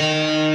Música